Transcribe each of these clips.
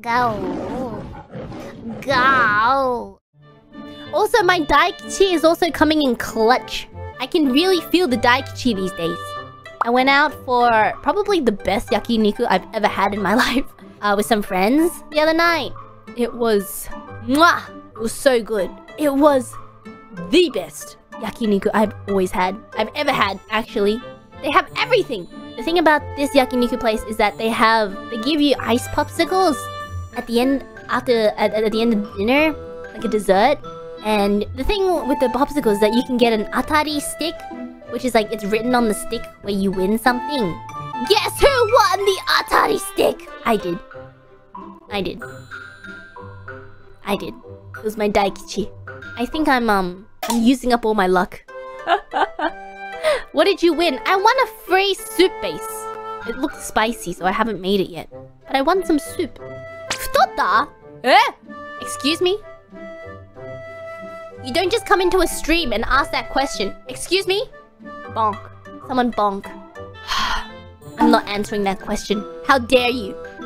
Go. Go. Also, my Daikichi is also coming in clutch. I can really feel the Daikichi these days. I went out for probably the best yakiniku I've ever had in my life uh, with some friends the other night. It was... Mwah! It was so good. It was the best yakiniku I've always had. I've ever had, actually. They have everything. The thing about this yakiniku place is that they have... They give you ice popsicles at the end... After... At, at the end of dinner. Like a dessert. And the thing with the popsicles is that you can get an atari stick, which is like it's written on the stick where you win something. Guess who won the atari stick? I did. I did. I did. It was my daikichi. I think I'm um I'm using up all my luck. what did you win? I won a free soup base. It looks spicy, so I haven't made it yet. But I won some soup what the? Eh? Excuse me? You don't just come into a stream and ask that question. Excuse me? Bonk. Someone bonk. I'm not answering that question. How dare you?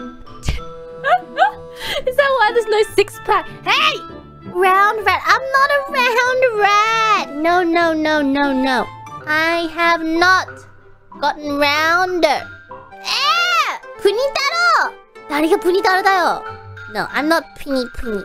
Is that why there's no six pack? Hey! Round rat. I'm not a round rat. No, no, no, no, no. I have not gotten rounder. Eh! 분이 따로! 다리가 da yo? No, I'm not Puni Puni.